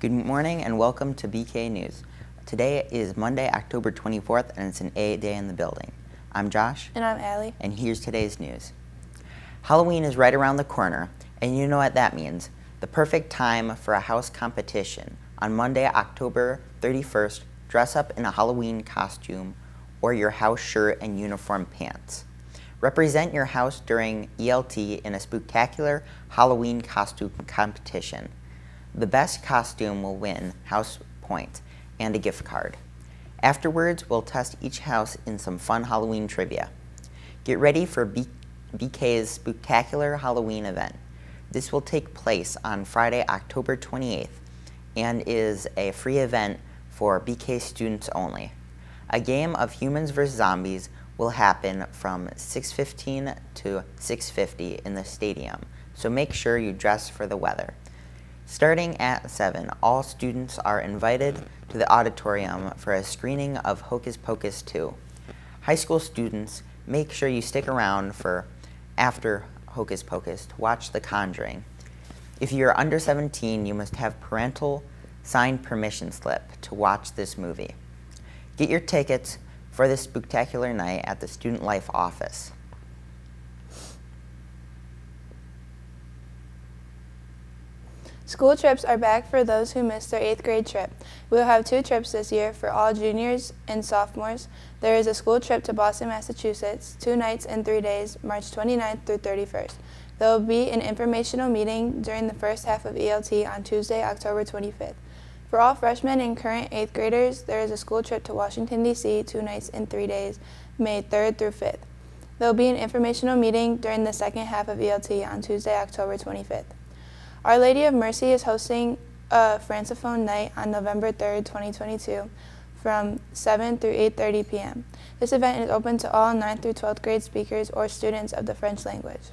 Good morning and welcome to BK News. Today is Monday, October 24th, and it's an A day in the building. I'm Josh. And I'm Allie. And here's today's news. Halloween is right around the corner, and you know what that means. The perfect time for a house competition. On Monday, October 31st, dress up in a Halloween costume or your house shirt and uniform pants. Represent your house during ELT in a spectacular Halloween costume competition. The best costume will win house points and a gift card. Afterwards, we'll test each house in some fun Halloween trivia. Get ready for B BK's spectacular Halloween event. This will take place on Friday, October 28th, and is a free event for BK students only. A game of humans vs. zombies will happen from 6.15 to 6.50 in the stadium, so make sure you dress for the weather. Starting at 7, all students are invited to the auditorium for a screening of Hocus Pocus 2. High school students, make sure you stick around for after Hocus Pocus to watch The Conjuring. If you're under 17, you must have parental signed permission slip to watch this movie. Get your tickets for this spectacular night at the Student Life office. School trips are back for those who missed their 8th grade trip. We will have two trips this year for all juniors and sophomores. There is a school trip to Boston, Massachusetts, two nights and three days, March 29th through 31st. There will be an informational meeting during the first half of ELT on Tuesday, October 25th. For all freshmen and current 8th graders, there is a school trip to Washington, D.C., two nights and three days, May 3rd through 5th. There will be an informational meeting during the second half of ELT on Tuesday, October 25th. Our Lady of Mercy is hosting a Francophone night on November 3rd, 2022 from 7 through 8.30 p.m. This event is open to all 9th through 12th grade speakers or students of the French language.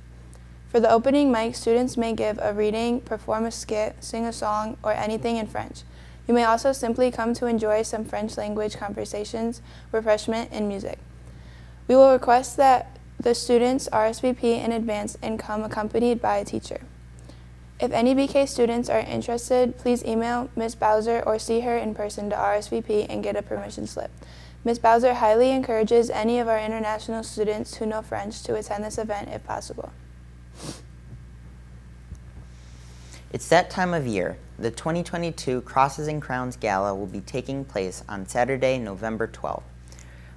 For the opening mic, students may give a reading, perform a skit, sing a song, or anything in French. You may also simply come to enjoy some French language conversations, refreshment, and music. We will request that the students RSVP in advance and come accompanied by a teacher. If any BK students are interested, please email Ms. Bowser or see her in person to RSVP and get a permission slip. Ms. Bowser highly encourages any of our international students who know French to attend this event if possible. It's that time of year. The 2022 Crosses and Crowns Gala will be taking place on Saturday, November 12th.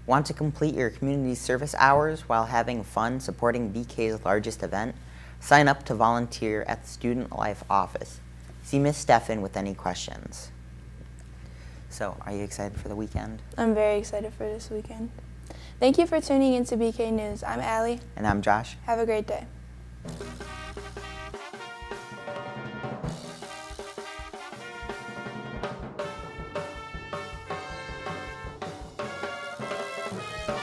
Want to complete your community service hours while having fun supporting BK's largest event? Sign up to volunteer at the Student Life office. See Ms. Steffen with any questions. So, are you excited for the weekend? I'm very excited for this weekend. Thank you for tuning in to BK News. I'm Allie. And I'm Josh. Have a great day.